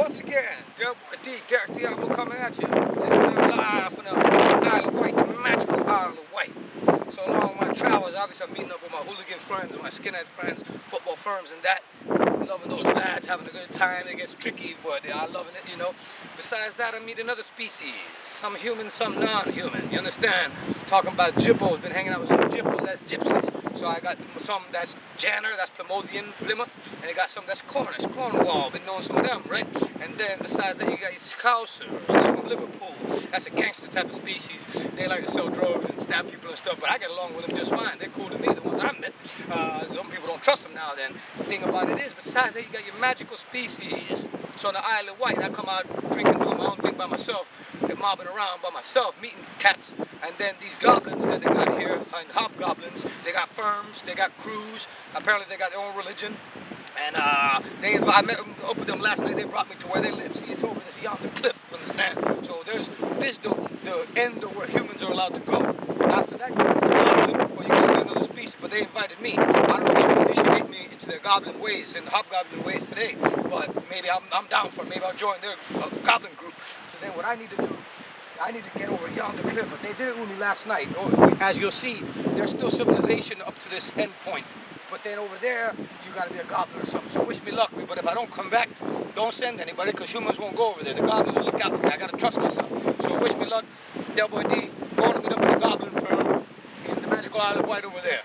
Once again, D, Derek Diablo coming at you. This time live from the Isle of Wight, the magical Isle of Wight. So along my travels, obviously I'm meeting up with my hooligan friends, my skinhead friends, football firms and that. Loving those lads, having a good time. It gets tricky, but I'm loving it, you know. Besides that, I meet another species. Some human, some non-human, you understand? Talking about gypos, been hanging out with some gypos, that's gypsies. So I got some that's Janner, that's Plymouth, Plymouth, and I got some that's Cornish, Cornwall, been knowing some of them, right? And then besides that, you got your Scousers, they're from Liverpool. That's a gangster type of species. They like to sell drugs and stab people and stuff, but I get along with them just fine. They're cool to me, the ones I met. Uh, some people don't trust them now then. The thing about it is, besides that, you got your magical species. So on the Isle of Wight, I come out drinking, doing my own thing by myself, and mobbing around by myself, meeting cats, and then these goblins that they got here, and hobgoblins, firms, they got crews, apparently they got their own religion, and uh, they I met up with them last night. They brought me to where they live. See, it's over this yonder cliff, understand? So there's this the the end of where humans are allowed to go. After that, goblin, well, you get another species. But they invited me. I don't know if they can initiate me into their goblin ways and hobgoblin ways today. But maybe I'm, I'm down for it. Maybe I'll join their uh, goblin group. So then, what I need to do. I need to get over yonder cliff. They did it with me last night. Oh, as you'll see, there's still civilization up to this end point. But then over there, you gotta be a goblin or something. So wish me luck. But if I don't come back, don't send anybody because humans won't go over there. The goblins will look out for me. I gotta trust myself. So wish me luck. Del Boy D, going to meet up with the goblin firm in the magical Isle of Wight over there.